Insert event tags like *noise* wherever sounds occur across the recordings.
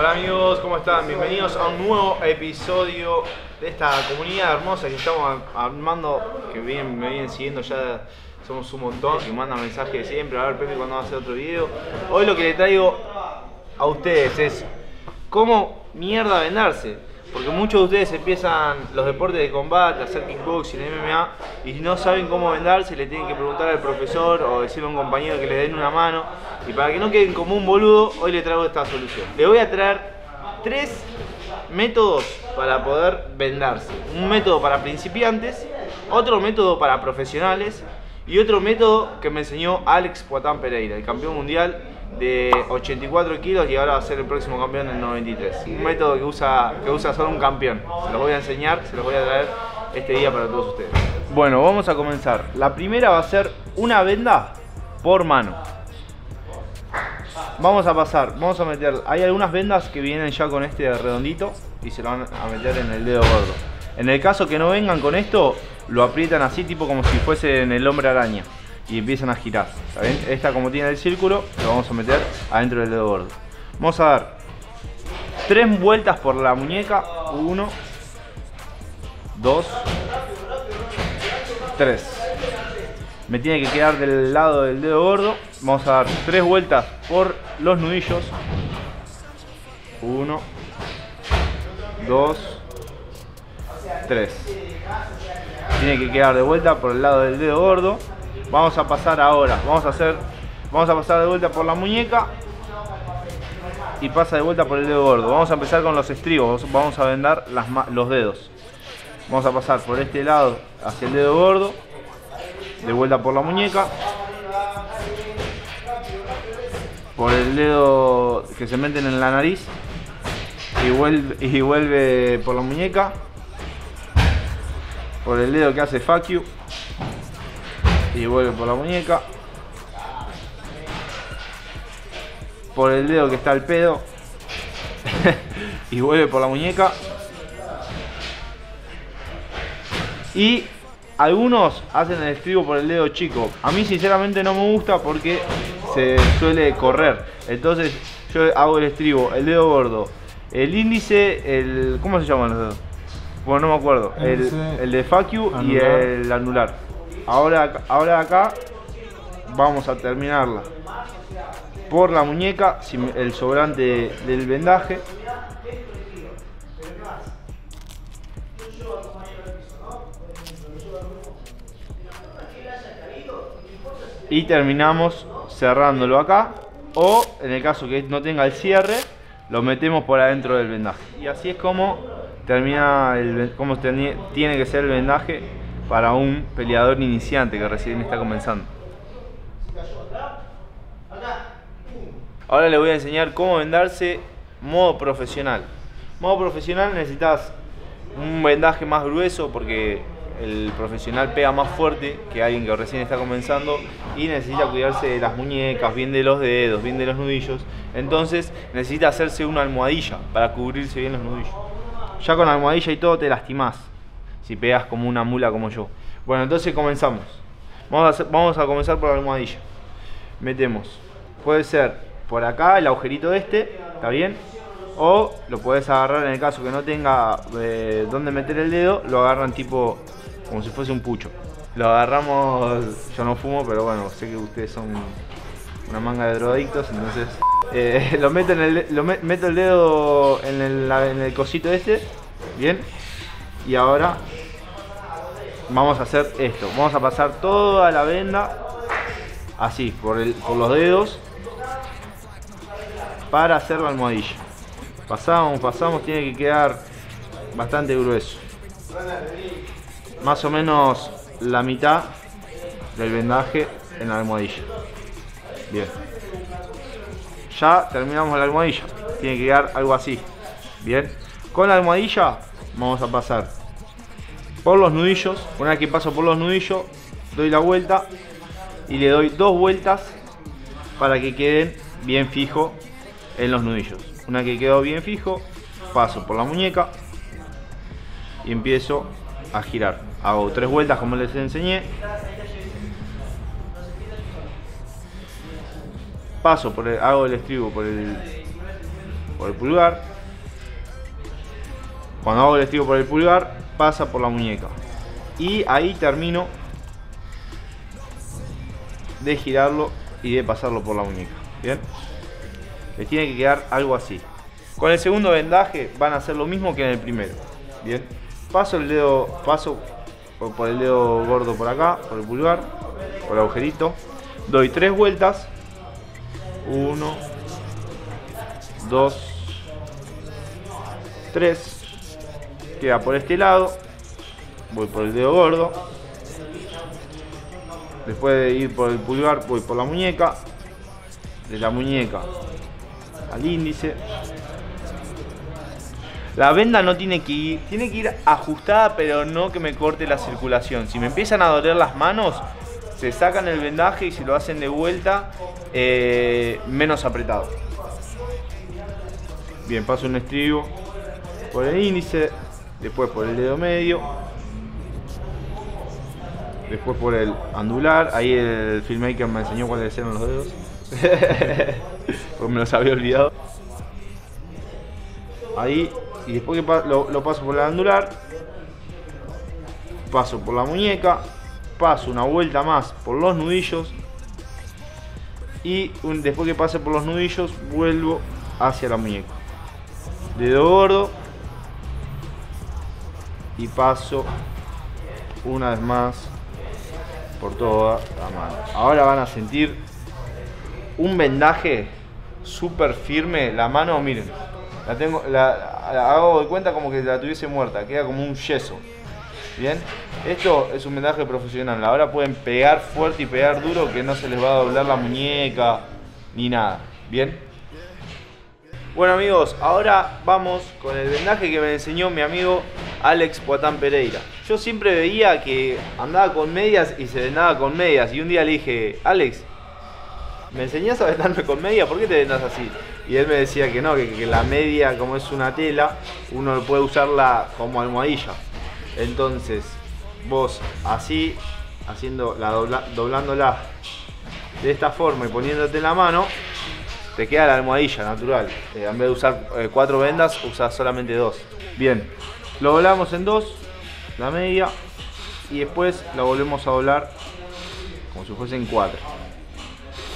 Hola amigos, ¿cómo están? Bienvenidos a un nuevo episodio de esta comunidad hermosa que estamos armando, que me vienen siguiendo ya, somos un montón, que mandan mensajes siempre, a ver Pepe cuando va a hacer otro video. Hoy lo que le traigo a ustedes es cómo mierda vendarse. Porque muchos de ustedes empiezan los deportes de combate, hacer kickboxing, MMA, y no saben cómo vendarse, le tienen que preguntar al profesor o decirle a un compañero que le den una mano. Y para que no queden como un boludo, hoy le traigo esta solución. Le voy a traer tres métodos para poder vendarse. Un método para principiantes, otro método para profesionales y otro método que me enseñó Alex Poatán Pereira, el campeón mundial de 84 kilos y ahora va a ser el próximo campeón en 93. Un método que usa, que usa solo un campeón. Se los voy a enseñar, se los voy a traer este día para todos ustedes. Bueno, vamos a comenzar. La primera va a ser una venda por mano. Vamos a pasar, vamos a meter, hay algunas vendas que vienen ya con este redondito y se lo van a meter en el dedo gordo. En el caso que no vengan con esto, lo aprietan así tipo como si fuese en el hombre araña y empiezan a girar. Esta como tiene el círculo, lo vamos a meter adentro del dedo gordo. Vamos a dar tres vueltas por la muñeca. Uno, dos, tres. Me tiene que quedar del lado del dedo gordo. Vamos a dar tres vueltas por los nudillos. Uno, dos, tres. Tiene que quedar de vuelta por el lado del dedo gordo. Vamos a pasar ahora, vamos a hacer, vamos a pasar de vuelta por la muñeca y pasa de vuelta por el dedo gordo. Vamos a empezar con los estribos, vamos a vendar los dedos. Vamos a pasar por este lado hacia el dedo gordo, de vuelta por la muñeca, por el dedo que se meten en la nariz y vuelve, y vuelve por la muñeca, por el dedo que hace fuck y vuelve por la muñeca. Por el dedo que está el pedo. *laughs* Y vuelve por la muñeca. Y algunos hacen el estribo por el dedo chico. A mí sinceramente no me gusta porque se suele correr. Entonces yo hago el estribo el dedo gordo el índice el ¿cómo se llaman los dedos? bueno no me acuerdo. El, el de fuck y el anular Ahora, ahora acá vamos a terminarla por la muñeca, el sobrante del vendaje. Y terminamos cerrándolo acá. O en el caso que no tenga el cierre, lo metemos por adentro del vendaje. Y así es como termina el, tiene que ser el vendaje para un peleador iniciante que recién está comenzando. Ahora le voy a enseñar cómo vendarse modo profesional. Modo profesional necesitas un vendaje más grueso porque el profesional pega más fuerte que alguien que recién está comenzando y necesita cuidarse de las muñecas, bien de los dedos, bien de los nudillos. Entonces necesita hacerse una almohadilla para cubrirse bien los nudillos. Ya con almohadilla y todo te lastimás si pegas como una mula como yo. Bueno, entonces comenzamos. Vamos a, vamos a comenzar por la almohadilla. Metemos. Puede ser por acá, el agujerito este, ¿está bien? O lo puedes agarrar en el caso que no tenga eh, donde meter el dedo, lo agarran tipo como si fuese un pucho. Lo agarramos, yo no fumo, pero bueno, sé que ustedes son una manga de drogadictos, entonces eh, *laughs* lo, meto en el, lo meto el dedo en el, en el cosito este, bien, y ahora vamos a hacer esto. Vamos a pasar toda la venda así, por, el, por los dedos para hacer la almohadilla. Pasamos, pasamos, tiene que quedar bastante grueso. Más o menos la mitad del vendaje en la almohadilla. Bien. Ya terminamos la almohadilla. Tiene que quedar algo así. Bien. Con la almohadilla vamos a pasar por los nudillos. Una vez que paso por los nudillos, doy la vuelta y le doy dos vueltas para que queden bien fijo en los nudillos. Una que quedó bien fijo, paso por la muñeca y empiezo a girar. Hago tres vueltas como les enseñé. Paso por el, hago el estribo por el por el pulgar. Cuando hago el estribo por el pulgar, pasa por la muñeca. Y ahí termino de girarlo y de pasarlo por la muñeca. Bien, le tiene que quedar algo así. Con el segundo vendaje van a hacer lo mismo que en el primero. Bien, paso el dedo, paso por el dedo gordo por acá, por el pulgar, por el agujerito. Doy tres vueltas. Uno, dos, tres. Queda por este lado. Voy por el dedo gordo. Después de ir por el pulgar, voy por la muñeca. De la muñeca al índice. La venda no tiene que ir, tiene que ir ajustada, pero no que me corte la circulación. Si me empiezan a doler las manos, se sacan el vendaje y si lo hacen de vuelta, eh, menos apretado. Bien, paso un estribo por el índice, después por el dedo medio, después por el andular. Ahí el filmmaker me enseñó cuáles eran los dedos, *laughs* porque me los había olvidado. Ahí y después que lo, paso por el andular, paso por la muñeca, paso una vuelta más por los nudillos y después que pase por los nudillos vuelvo hacia la muñeca. Dedo gordo y paso una vez más por toda la mano. Ahora van a sentir un vendaje súper firme. La mano, miren, la tengo, hago de cuenta como que la tuviese muerta, queda como un yeso. Bien, esto es un vendaje profesional. Ahora pueden pegar fuerte y pegar duro que no se les va a doblar la muñeca ni nada. Bien. Bueno amigos, ahora vamos con el vendaje que me enseñó mi amigo Alex Poatán Pereira. Yo siempre veía que andaba con medias y se vendaba con medias. Y un día le dije, Alex, ¿me enseñás a vendarme con media? ¿Por qué te vendas así? Y él me decía que no, que, la media, como es una tela, uno puede usarla como almohadilla. Entonces, vos así, haciendo la doblándola de esta forma y poniéndote en la mano, te queda la almohadilla natural. Eh, en vez de usar eh, cuatro vendas, usas solamente dos. Bien, lo doblamos en dos, la media, y después la volvemos a doblar como si fuesen cuatro.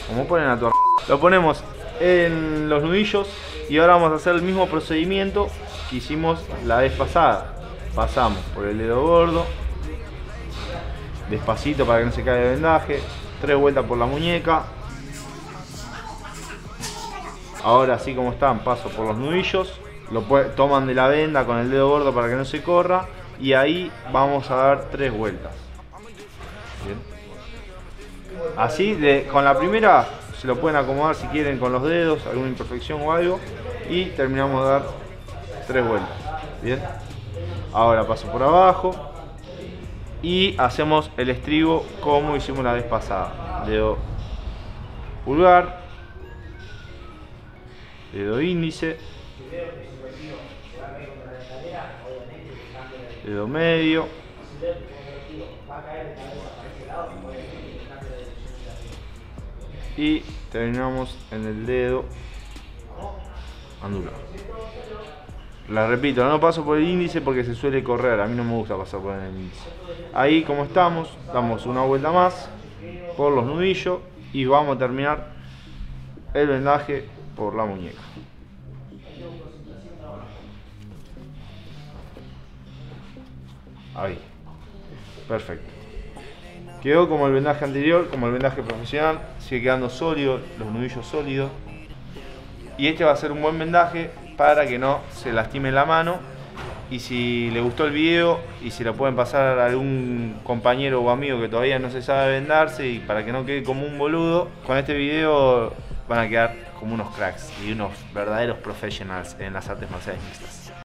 Como ponen a tu Lo ponemos en los nudillos y ahora vamos a hacer el mismo procedimiento que hicimos la vez pasada. Pasamos por el dedo gordo, despacito para que no se caiga el vendaje, tres vueltas por la muñeca. Ahora así como están, paso por los nudillos, lo toman de la venda con el dedo gordo para que no se corra y ahí vamos a dar tres vueltas. Así, de, con la primera se lo pueden acomodar si quieren con los dedos, alguna imperfección o algo. Y terminamos de dar tres vueltas. Bien. Ahora paso por abajo. Y hacemos el estribo como hicimos la vez pasada. Dedo pulgar. Dedo índice. Dedo medio y terminamos en el dedo andular. La repito, no paso por el índice porque se suele correr, a mí no me gusta pasar por el índice. Ahí como estamos, damos una vuelta más por los nudillos y vamos a terminar el vendaje por la muñeca. Ahí. Perfecto. Quedó como el vendaje anterior, como el vendaje profesional, sigue quedando sólido, los nudillos sólidos. Y este va a ser un buen vendaje para que no se lastime la mano. Y si le gustó el video y si lo pueden pasar a algún compañero o amigo que todavía no se sabe vendarse y para que no quede como un boludo, con este video van a quedar como unos cracks y unos verdaderos professionals en las artes marciales mixtas.